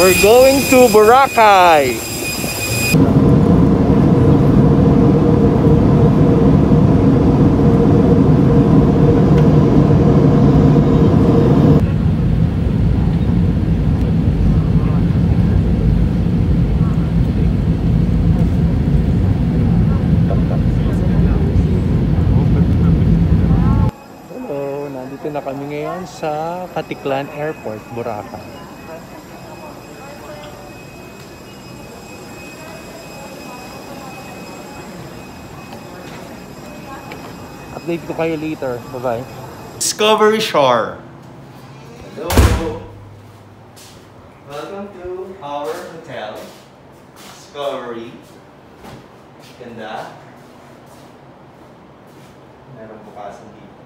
We're going to Boracay. Na kami ngayon sa Katiklan Airport, Boracay. Update ko kayo later. Bye-bye. Discovery Shore. Hello. Welcome to our hotel. Discovery. Ganda. Meron bukasan dito.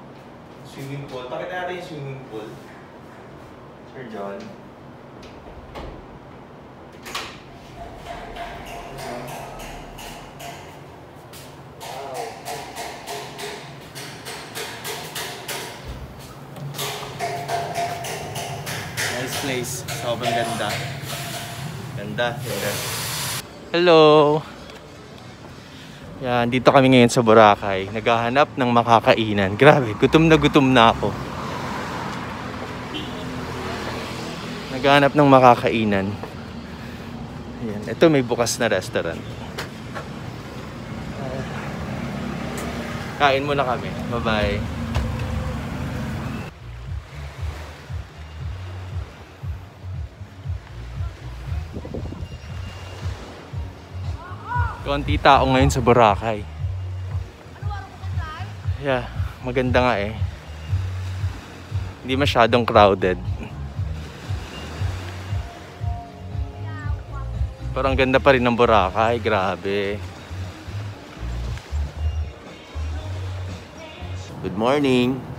Swimming pool. Pakita natin yung swimming pool. Sir John. Nice place. Sobrang ganda. Ganda. Ganda. Hello! Yan, dito kami ngayon sa Boracay. Naghahanap ng makakainan. Grabe, gutom na gutom na ako. Naghahanap ng makakainan. Ayan, ito may bukas na restaurant. Kain muna kami. Bye-bye. Konti tao ngayon sa Boracay. Yeah, maganda nga eh. Hindi masyadong crowded. Pero ang ganda pa rin ng Boracay, grabe. Good morning.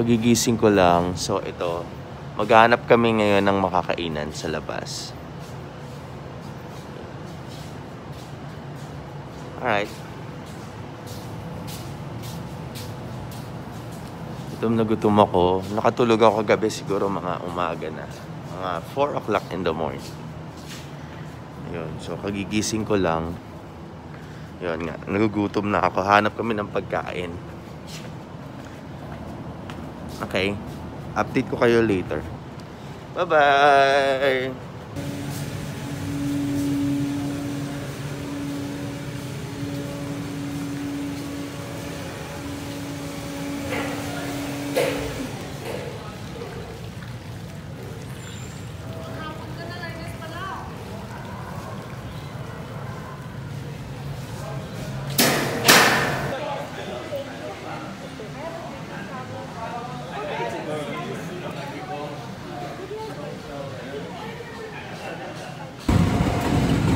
Kagigising ko lang. So ito, maghanap kami ngayon ng makakainan sa labas. Alright. Gutom na gutom ako. Nakatulog ako kagabi siguro mga umaga na. Mga 4 o'clock in the morning. Yun. So kagigising ko lang. Yun nga. Nagugutom na ako. Hanap kami ng pagkain. Okay. Update ko kayo later. Bye-bye!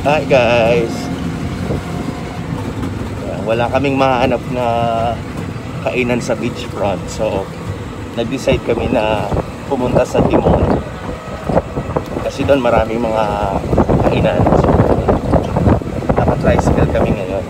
Hi guys! Wala kaming mahanap na kainan sa beachfront. So, nag-decide kami na pumunta sa Timon. Kasi doon maraming mga kainan. So, naka-tricycle kami ngayon.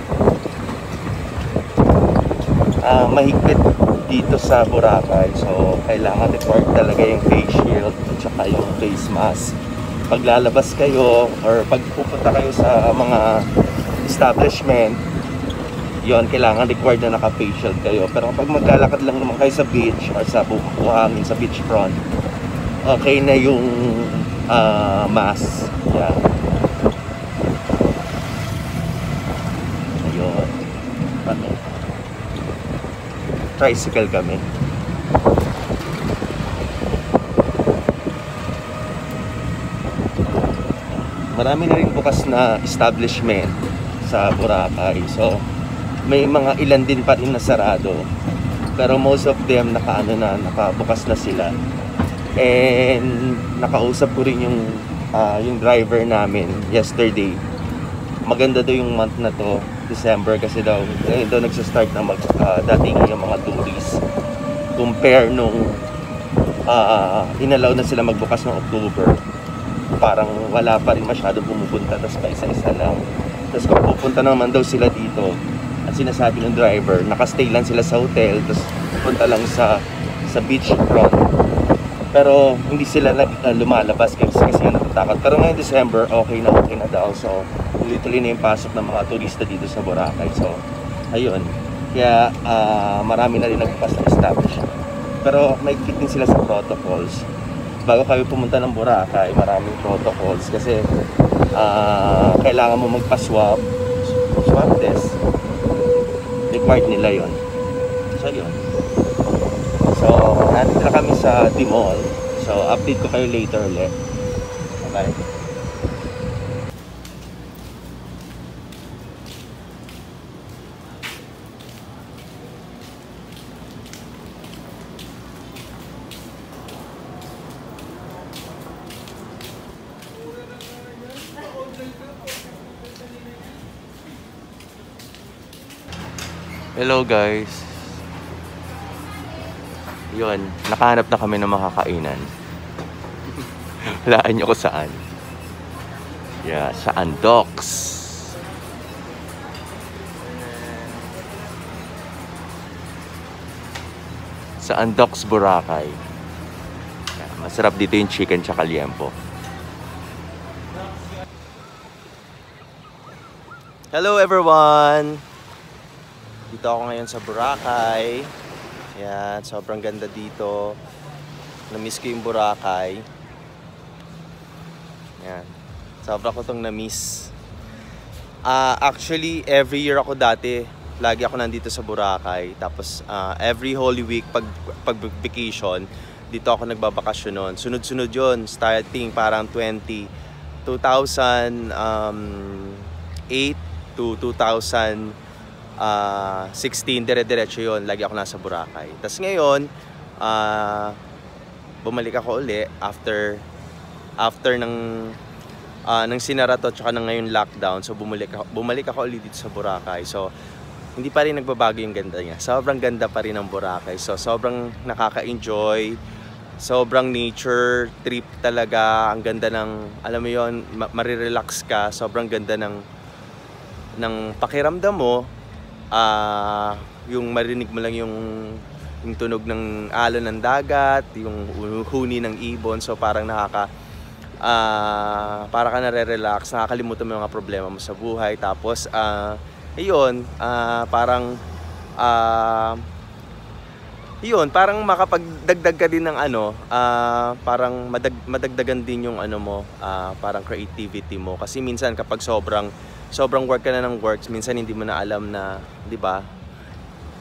Ah, mahigpit dito sa Boracay. So, kailangan required talaga yung face shield at saka yung face mask paglalabas kayo or pag pupunta kayo sa mga establishment yon kailangan required na naka-facial kayo. Pero kapag maglalakad lang naman kayo sa beach or sa bu- buhangin sa beachfront okay na yung ah, mask. Yan. Ayun. Ano? Tricycle kami marami na rin bukas na establishment sa Boracay. So, may mga ilan din pa rin na sarado. Pero most of them nakaano na, nakabukas na sila. And nakausap ko rin yung ah, yung driver namin yesterday. Maganda daw yung month na to, December kasi daw, ngayon daw nagsa-start na mag dating yung mga tourists. Compare nung ah, inalaw na sila magbukas ng October parang wala pa rin masyado pumupunta tapos pa isa-isa lang tapos kung pupunta naman daw sila dito At sinasabi ng driver, nakastay lang sila sa hotel, tapos punta lang sa sa beach front. Pero hindi sila uh, lumalabas kasi kasi natatakot. Pero ngayong December, okay na okay na daw. So, tuloy-tuloy na yung pasok ng mga turista dito sa Boracay. So, ayun. Kaya uh, marami na rin nagpas na establish. Pero may din sila sa protocols. Bago kayo pumunta ng Boracay, maraming protocols kasi uh, kailangan mo magpa-swab. Swab test. Required nila yon so yun. So nandito na kami sa Timol. So update ko kayo later ulit. Okay Hello guys. Yun, nakahanap na kami ng makakainan. Walaan nyo ko saan. Yeah, sa Andox. Sa Andox, Boracay. Masarap dito yung chicken tsaka liempo. Hello everyone! Dito ako ngayon sa Boracay. Yan, sobrang ganda dito. Na-miss ko yung Boracay. Yan. Sobrang ko itong na-miss. Uh, actually, every year ako dati, lagi ako nandito sa Boracay. Tapos, uh, every Holy Week, pag, pag vacation, dito ako nagbabakasyon noon. Sunod-sunod yon starting parang 20, 2008 um, to 2000 uh, 16, dire-diretso yun. Lagi ako nasa Boracay. Tapos ngayon, uh, bumalik ako uli after after ng uh, ng sinara to tsaka ng ngayon lockdown. So bumalik ako, bumalik ako ulit dito sa Boracay. So hindi pa rin nagbabago yung ganda niya. Sobrang ganda pa rin ng Boracay. So sobrang nakaka-enjoy. Sobrang nature trip talaga. Ang ganda ng, alam mo yon marirelax ka. Sobrang ganda ng ng pakiramdam mo uh, yung marinig mo lang yung yung tunog ng alon ng dagat, yung huni ng ibon. So parang nakaka uh, para ka nare-relax, nakakalimutan mo yung mga problema mo sa buhay. Tapos uh, ayun, uh, parang uh, yun, parang makapagdagdag ka din ng ano, uh, parang madag, madagdagan din yung ano mo, uh, parang creativity mo. Kasi minsan kapag sobrang sobrang work ka na ng works, minsan hindi mo na alam na, di ba,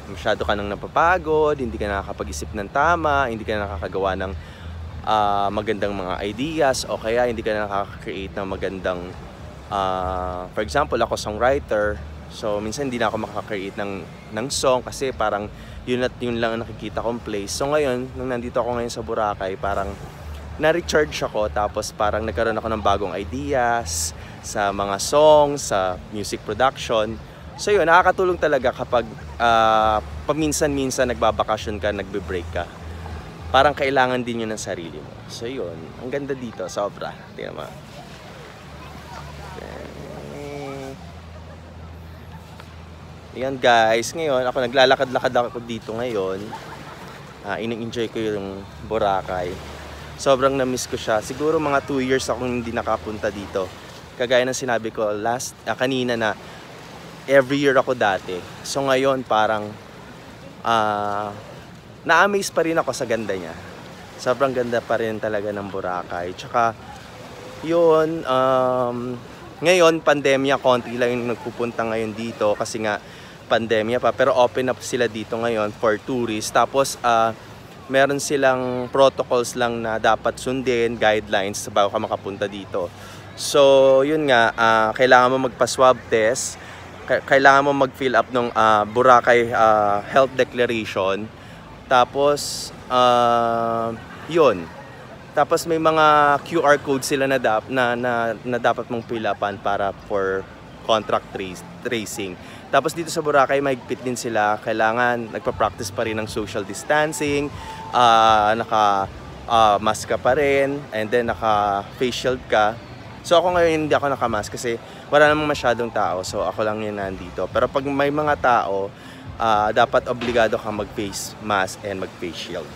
masyado ka nang napapagod, hindi ka nakakapag-isip ng tama, hindi ka nakakagawa ng uh, magandang mga ideas, o kaya hindi ka nakaka-create ng magandang, uh, for example, ako songwriter, so minsan hindi na ako makaka-create ng, ng song kasi parang yun at yun lang ang nakikita kong place. So ngayon, nung nandito ako ngayon sa Boracay, parang na-recharge ako tapos parang nagkaroon ako ng bagong ideas, sa mga songs, sa music production. So yun, nakakatulong talaga kapag uh, paminsan-minsan nagbabakasyon ka, nagbe-break ka. Parang kailangan din yun ng sarili mo. So yun, ang ganda dito, sobra. Tingnan mo. Yan guys, ngayon ako naglalakad-lakad ako dito ngayon. Uh, ini-enjoy ko yung Boracay. Sobrang na-miss ko siya. Siguro mga 2 years akong hindi nakapunta dito kagaya ng sinabi ko last uh, kanina na every year ako dati. So ngayon parang uh, na-amaze pa rin ako sa ganda niya. Sobrang ganda pa rin talaga ng Boracay. Tsaka yun, um, ngayon pandemya, konti lang yung nagpupunta ngayon dito kasi nga pandemya pa. Pero open up sila dito ngayon for tourists. Tapos uh, meron silang protocols lang na dapat sundin, guidelines bago ka makapunta dito. So, yun nga, uh, kailangan mo magpa-swab test. Kailangan mo mag-fill up ng uh, Boracay uh, health declaration. Tapos, uh, yun. Tapos may mga QR code sila na, dap, na, na, na dapat mong fill upan para for contract trace, tracing. Tapos dito sa Boracay, mahigpit din sila. Kailangan nagpa-practice pa rin ng social distancing, uh, naka uh, mask ka pa rin, and then naka face shield ka So ako ngayon hindi ako nakamask kasi wala namang masyadong tao. So ako lang yung nandito. Pero pag may mga tao, ah, dapat obligado kang mag-face mask and mag-face shield.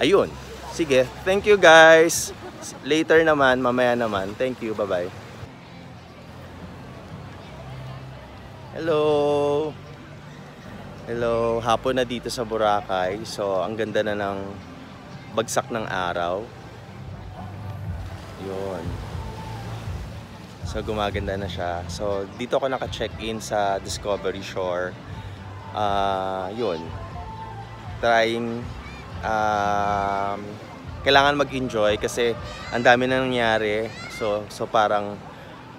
Ayun. Sige. Thank you guys. Later naman, mamaya naman. Thank you. Bye-bye. Hello. Hello. Hapon na dito sa Boracay. So, ang ganda na ng bagsak ng araw. Yun. So, gumaganda na siya. So, dito ako naka-check-in sa Discovery Shore. Ah, yun. Trying um, kailangan mag-enjoy kasi ang dami na nangyari. So, so parang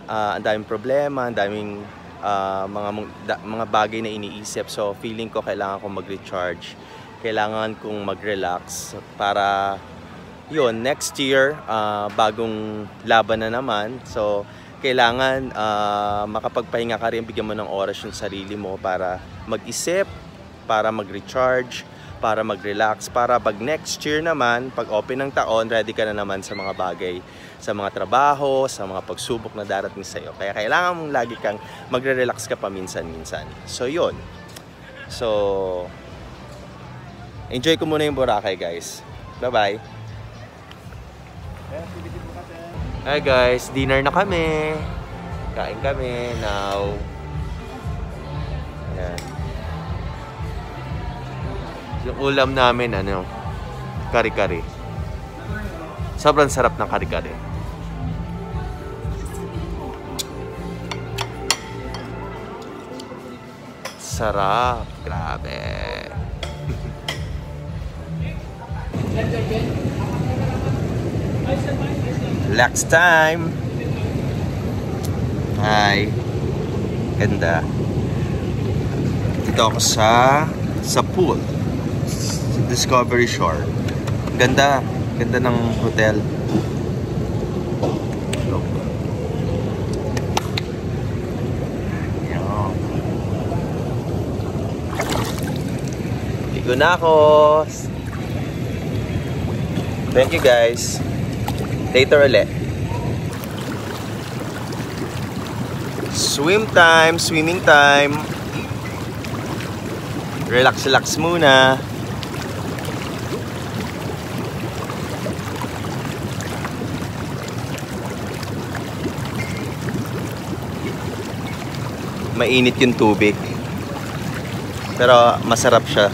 ah, ang daming problema, ang daming ah, mga da- mga bagay na iniisip. So, feeling ko kailangan kong mag-recharge. Kailangan kong mag-relax para yun, next year, ah, bagong laban na naman. So, kailangan ah, makapagpahinga ka rin, bigyan mo ng oras yung sarili mo para mag-isip, para mag-recharge, para mag-relax, para pag next year naman, pag open ng taon, ready ka na naman sa mga bagay, sa mga trabaho, sa mga pagsubok na darating sa'yo. Kaya kailangan mong lagi kang magre-relax ka paminsan-minsan. So, yun. So, enjoy ko muna yung Boracay, guys. Bye-bye. Hi guys, dinner na kami. Kain kami now. Ayan. Yung ulam namin, ano, kari-kari. Sobrang sarap ng kari-kari. Sarap. Grabe. Relax time. Hi. Ganda. Dito ako sa sa pool. Discovery Shore. Ganda. Ganda ng hotel. Look. Ligo na ako. Thank you guys. Later ulit. Swim time, swimming time. Relax, relax muna. Mainit yung tubig. Pero masarap siya.